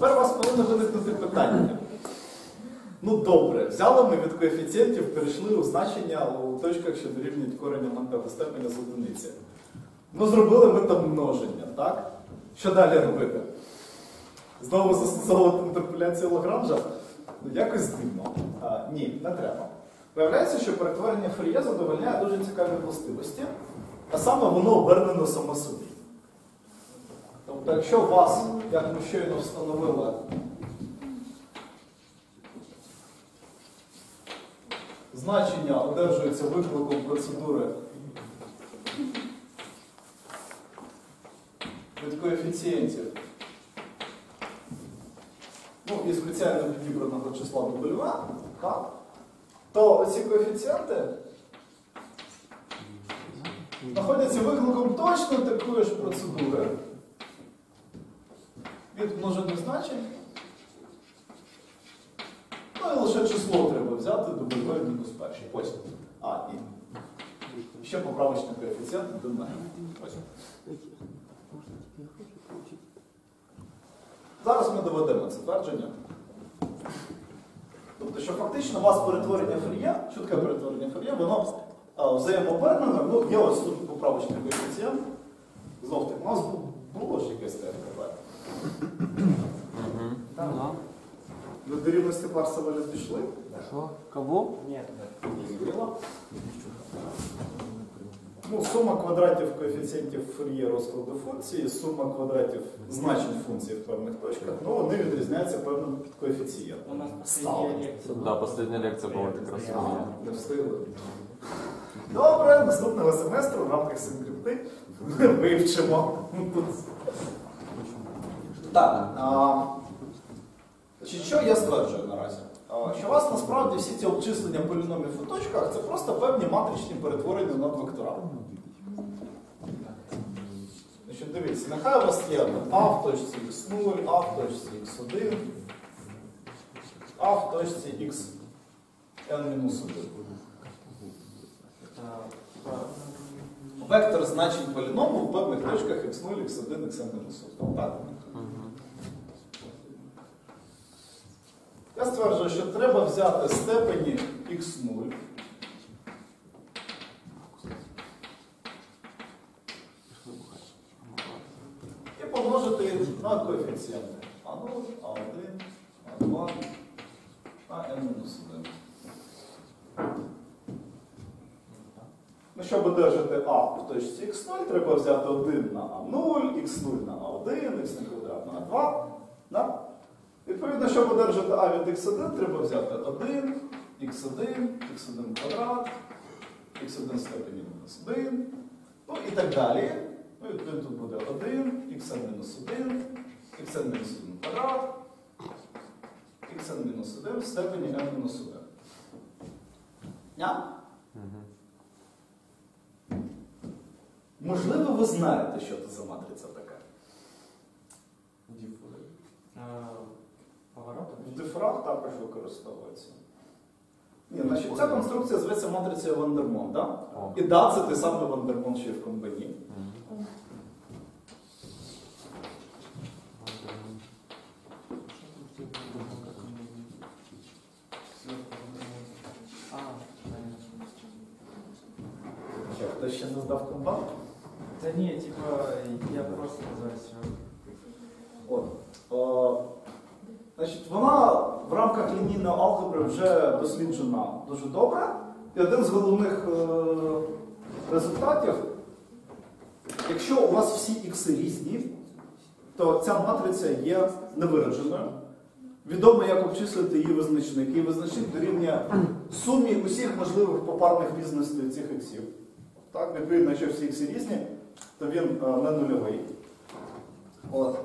Тепер у вас повинно виникнути питання. Ну добре, взяли ми від коефіцієнтів, перейшли у значення у точках, що дорівнюють кореню мантели степеня з одиниці. Ну, зробили ми там множення, так? Що далі робити? Знову застосовувати інтерполяцію Лагранжа? Ну, якось дивно. А, ні, не треба. Виявляється, що перетворення Фур'є задовольняє дуже цікаві властивості, а саме воно обернено само собі. Тобто, якщо вас, як ми щойно встановили, значення одержується викликом процедури від коефіцієнтів, ну і спеціально підібраного числа W, так, то оці коефіцієнти знаходяться викликом точно такої ж процедури від множених значень. Ну і лише число треба взяти до b мінус перший. Ось. А, і ще поправочний коефіцієнт до мене. Зараз ми доведемо це твердження. Тобто, що фактично у вас перетворення що таке перетворення Фур'є, воно а, взаємообернене, ну є ось тут поправочний коефіцієнт. Знов таки, у нас було ж якесь ТФКБ. Да. Ви до рівності Парсевеля пішли? Что? Кого? Зрозуміло. Ну, сума квадратів коефіцієнтів Фур'є розкладу функції, сума квадратів значень функції в певних точках, ну вони відрізняються певним коефіцієнтом. У нас Стало. последняя лекция. Да, последняя лекция была как Не встигли. Добре, наступного семестру в рамках синкрипти вивчимо. Так. Значить, що я стверджую наразі? Що у вас насправді всі ці обчислення поліномів у точках це просто певні матричні перетворення над векторами. Значить, дивіться, нехай у вас є А в точці x0, А в точці x1, А в точці xn-1. Вектор значень поліному в певних точках x0, x1, xn-1. Так? Я стверджую, що треба взяти степені x0. І помножити на коефіцієнти. А0, А1, А2, а n-1. Ну, щоб одержати А в точці x0, треба взяти 1 на А0, x0 на А1, x на квадрат на А2. Відповідно, щоб одержати А від x1, треба взяти 1, x1, x1 квадрат, x1 степені мінус 1, ну і так далі. Ну, відповідно, тут буде 1, xn мінус 1, xn мінус 1 квадрат, xn мінус 1 в степені n мінус 1. Я? Можливо, ви знаєте, що це за матриця така. А, Поворот? Дифраг також використовується. Ні, значить, ця конструкція зветься матрицею Вандермон, да? І да, це той самий Вандермон, що і в. Що, хтось ще не здав комбан? Да не, типа, я просто называю себя. От. О, значить, вона в рамках лінійної алгебри вже досліджена дуже добре. І один з головних е, результатів, якщо у вас всі ікси різні, то ця матриця є невираженою. Відомо, як обчислити її визначник. Її визначник дорівнює сумі усіх можливих попарних різностей цих іксів. Так, відповідно, якщо всі ікси різні, то він е, не нульовий. От.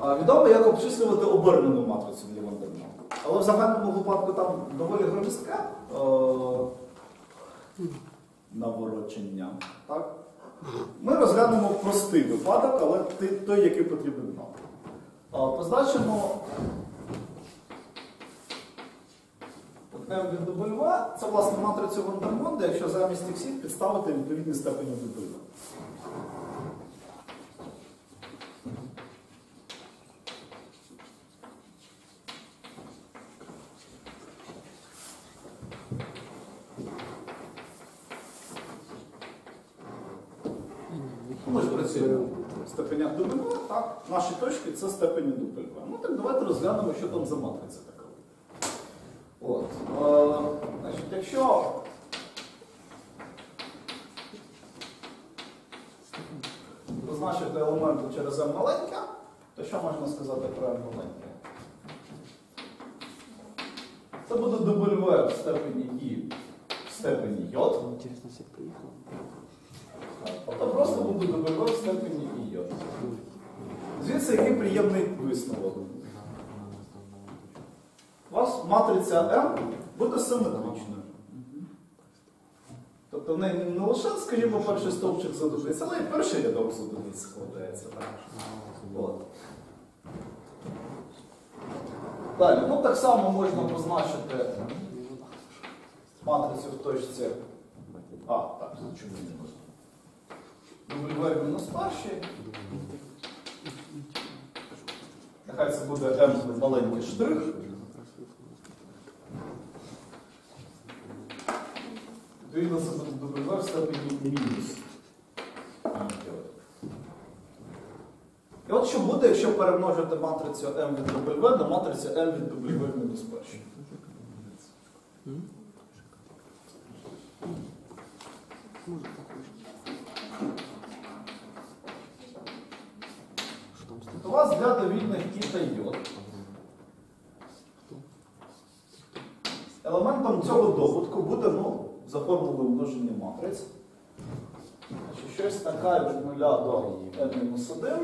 Відомо, як обчислювати обернену матрицю Лівандерна. Але в загальному випадку там доволі громістке наворочення. Так? Ми розглянемо простий випадок, але той, який потрібен нам. Позначимо від W, це власне матрицю Вандермонда, якщо замість іксів підставити відповідні степені W. працюємо в степенях W, так, наші точки це степені W. Ну так давайте розглянемо, що там за матриця така. От. Е, значить, якщо позначити елементи через m маленьке, то що можна сказати про m маленьке? Це буде W в степені І в степені J. Приехал. Тобто просто буде W в степені І J. Звідси який приємний висновок. У вас матриця M буде симетричною. Тобто в неї не лише, скажімо, перший стовпчик з одиниць, але і перший рядок з одиниць складається. Далі, ну так само можна позначити матрицю в точці. А, так, чому не можна? W мінус перший. Нехай це буде M маленький штрих. Відповідно, це буде W в степені мінус. І от що буде, якщо перемножити матрицю M від W на матрицю M від W мінус перший. Может, такой же. Что там То у вас для довільних і та йод. Елементом цього добутку буде ну, за формулою множення матриць. Щось таке від 0 до n-1,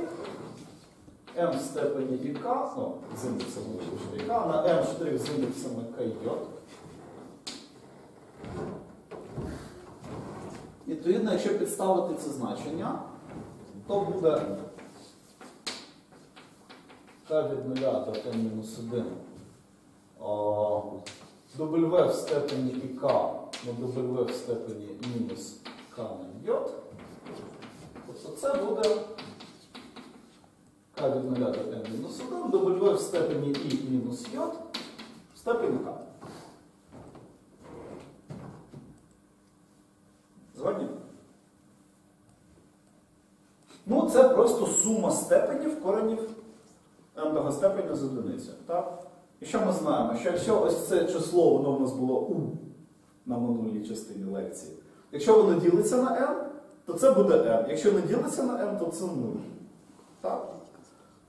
m в степені і k, ну, з індексом вище, k, на m з індексами k йод. Відповідно, якщо підставити це значення, то буде k від 0 до n-1 о, W в степені і К на W в степені мінус К на йод. Тобто це буде К від 0 до n мінус 1, W в степені І мінус йод в степені К. Згодні? Ну, це просто сума степенів коренів n степеня з одиницею. Так? І що ми знаємо? Що якщо ось це число, воно в нас було у на минулій частині лекції, якщо воно ділиться на n, то це буде n. Якщо не ділиться на n, то це 0. Так?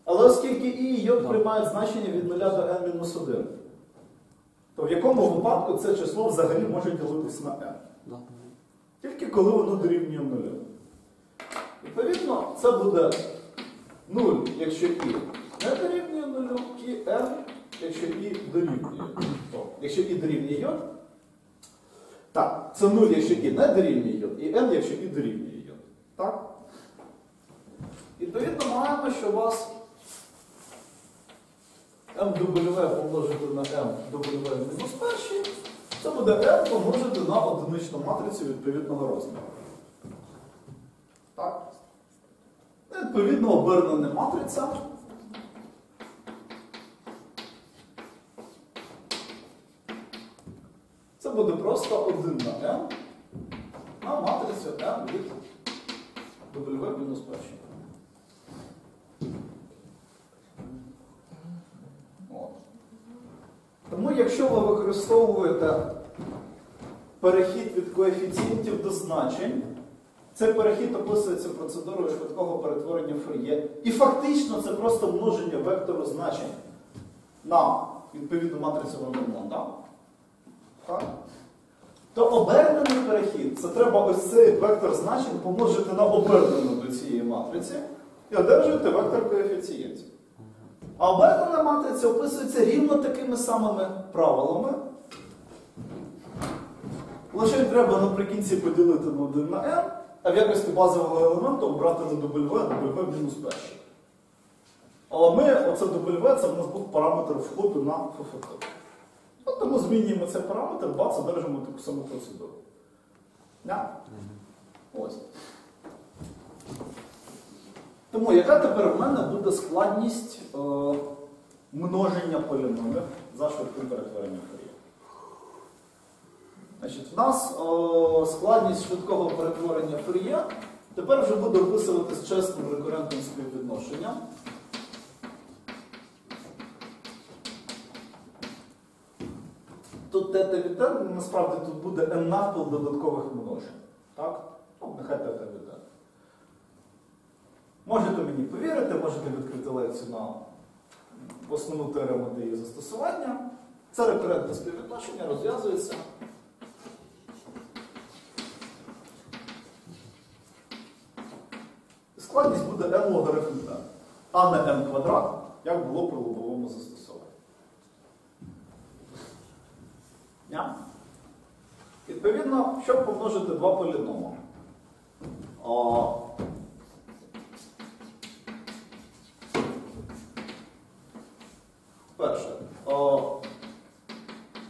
Але оскільки і і йод приймають значення від 0 до n-1, то в якому випадку це число взагалі може ділитися на n? Тільки коли воно дорівнює нулю. Відповідно, це буде 0, якщо і не дорівнює нулю, і n, якщо і дорівнює. Якщо і дорівнює йод. Так, це 0, якщо і не дорівнює йод, і n, якщо і дорівнює йод. Так? Відповідно, маємо, що у вас MW помножити на MW мінус перший, це буде n помножити на одиничну матрицю відповідного розміру. Так? Відповідно, обернена матриця. Це буде просто 1 на n на матрицю n від W мінус перший. Тому якщо ви використовуєте перехід від коефіцієнтів до значень, цей перехід описується процедурою швидкого перетворення Фур'є. І фактично це просто множення вектору значень на відповідну матрицю Вандермонда. То обернений перехід, це треба ось цей вектор значень помножити на обернену до цієї матриці і одержуєте вектор коефіцієнтів. А обернена матриця описується рівно такими самими правилами. Лише треба наприкінці поділити на 1 на n, а в якості базового елементу обрати на W, W мінус перший. Але ми, оце W, це в нас був параметр входу на ФФТ. От тому змінюємо цей параметр, бац, одержимо таку саму процедуру. Да? Ось. Тому яка тепер в мене буде складність е, множення поліномів за швидким перетворенням Фур'є? Значить, в нас е, складність швидкого перетворення Фур'є Тепер вже буде описуватись чесним рекурентним співвідношенням. Тета від n, насправді тут буде n навпіл додаткових множень. Так? Ну, нехай тета від n. Можете мені повірити, можете відкрити лекцію на основну теорему та її застосування. Це рекурентне співвідношення розв'язується. Складність буде n логарифм n, а не n квадрат, як було при лобовому застосуванні. Ня? Відповідно, щоб помножити два поліноми. Перше.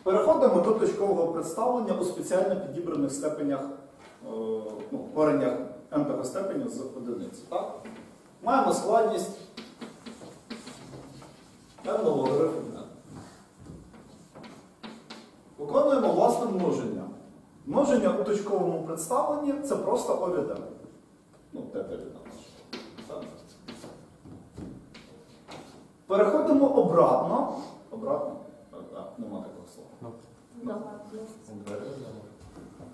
Переходимо до точкового представлення у спеціально підібраних степенях, е, ну, коренях n степеню з одиниці. Так? Маємо складність n логарифм n. Виконуємо власне множення. Множення у точковому представленні це просто O. Ну, тета від n. Переходимо обратно. Обратно? А, нема такого слова.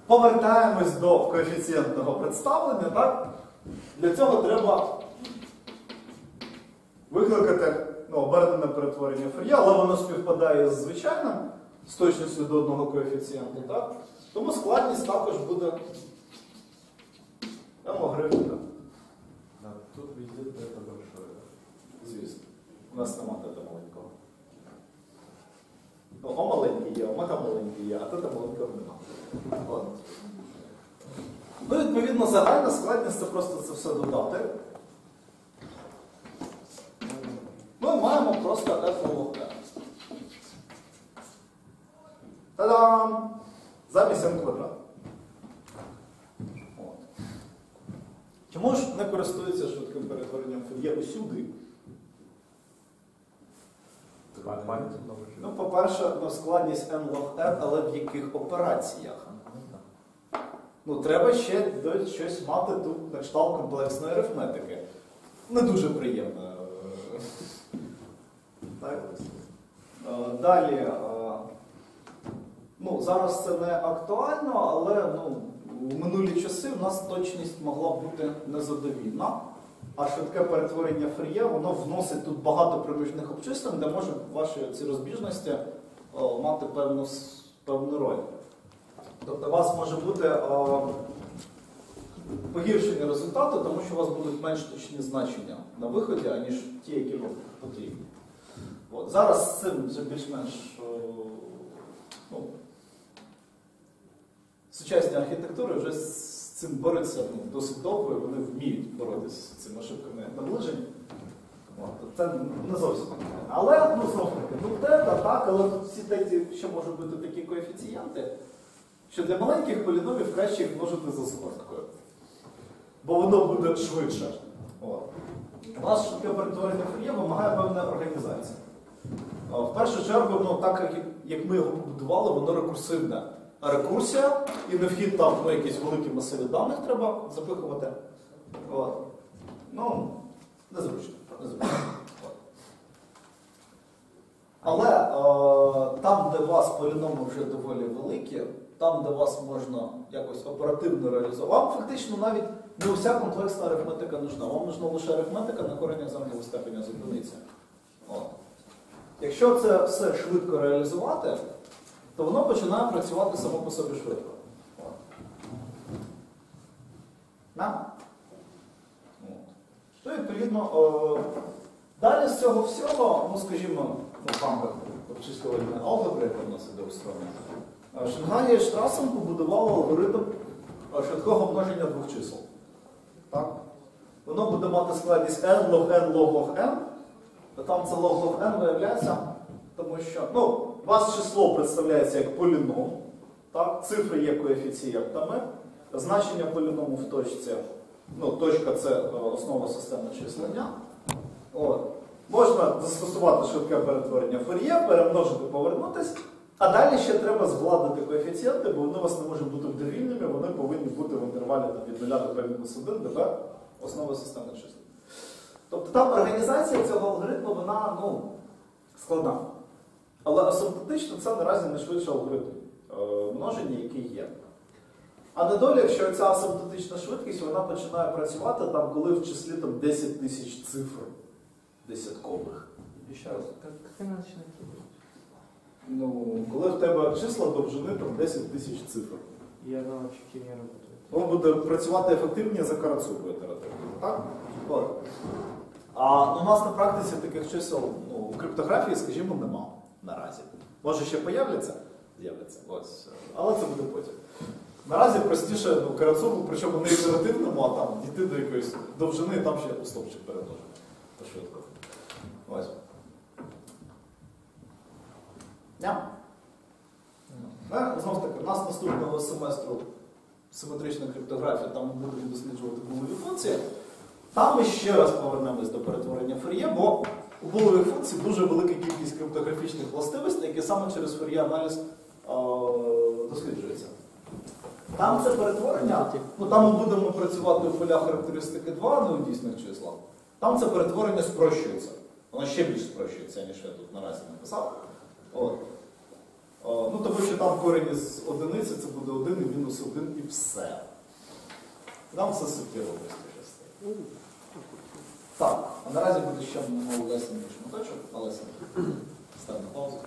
Повертаємось до коефіцієнтного представлення, так? Для цього треба викликати ну, обернене перетворення Фур'є, але воно співпадає з звичайним, з точністю до одного коефіцієнту, так? Тому складність також буде логарифм. Тут везде это большое. Звісно. У нас нема тета маленького. Ну, О маленький є, о мета маленький є, а тета маленького нема. Ну, відповідно, загальна складність це просто це все додати. Ми маємо просто f. Та-дам! Замість n квадрат. От. Чому ж не користується швидким перетворенням Фур'є усюди? Ну, по-перше, ну, складність n лог n, але в яких операціях? Ну, треба ще щось мати тут на кшталт комплексної арифметики. Не дуже приємно. Е, Далі. Ну, зараз це не актуально, але ну, в минулі часи в нас точність могла бути незадовільна. А швидке перетворення Фур'є, воно вносить тут багато проміжних обчислень, де може ваші ці розбіжності о, мати певну, певну роль. Тобто у вас може бути о, погіршення результату, тому що у вас будуть менш точні значення на виході, аніж ті, які вам потрібні. От. Зараз з цим вже більш-менш ну, сучасні архітектури вже з цим борються ну, досить довго, і вони вміють боротися з цими ошибками наближень. От, Це не зовсім. Але, ну, знову таки, ну тета, так, але тут всі теті ще можуть бути такі коефіцієнти, що для маленьких поліномів краще їх множити за згорткою. Бо воно буде швидше. От. У нас швидке перетворення Фур'є вимагає певної організації. В першу чергу, ну, так як ми його побудували, воно рекурсивне. Рекурсія і не вхід там ну, якісь великі масиві даних треба запихувати. От. Ну, незручно. незручно. Але е, там, де у вас поліноми вже доволі великі, там, де вас можна якось оперативно реалізувати, вам фактично навіть не уся комплексна арифметика нужна. Вам нужна лише арифметика на корення замового степеня з. Якщо це все швидко реалізувати, то воно починає працювати само по собі швидко. На? То відповідно, о, далі з цього всього, ну скажімо, ну, в рамках обчислювальної алгебри, яка в нас іде у стороні, Шенгає і Штрасен побудували алгоритм швидкого множення двох чисел. Так? Воно буде мати складність n лог n лог лог n, то там це лог лог n виявляється, тому що ну, у вас число представляється як поліном, так? цифри є коефіцієнтами, значення поліному в точці, ну, точка це е, основа системи числення. От. Можна застосувати швидке перетворення Фур'є, перемножити, повернутись, А далі ще треба згладити коефіцієнти, бо вони у вас не можуть бути довільними, вони повинні бути в інтервалі від 0 до мінус 1, ДБ, основи системних чисел. Тобто там організація цього алгоритму, вона ну, складна. Але асимптотично це наразі найшвидший алгоритм е, множення, який є. А недолік, що ця асимптотична швидкість вона починає працювати там, коли в числі там, 10 тисяч цифр десяткових. Раз, как, как она? Ну, коли в тебе числа довжини там 10 тисяч цифр. Вообще кем не работает. Воно буде працювати ефективніше за карацупу ітеративно. Так? От. А у нас на практиці таких чисел ну, в криптографії, скажімо, нема наразі. Може ще появляться? З'являться. Ось. Але це буде потім. Наразі простіше ну, карацупу, причому не ітеративному, а там дійти до якоїсь довжини, там ще стовпчик перемножити. Швидко. Ось. Yeah. Знов таки, у нас наступного семестру симетрична криптографія, там ми будемо досліджувати булові функції. Там ми ще раз повернемось до перетворення Фур'є, бо у булових функцій дуже велика кількість криптографічних властивостей, які саме через Фур'є аналіз е, досліджуються. Там це перетворення, ну там ми будемо працювати у полях характеристики 2, не у дійсних числах. Там це перетворення спрощується. Воно ще більш спрощується, ніж я тут наразі написав. О, ну, тому що там корінь із одиниці це буде 1 і мінус 1 і все. Там все суттєво простіше стає. Так, а наразі буде ще мов шматочок, але став на паузу.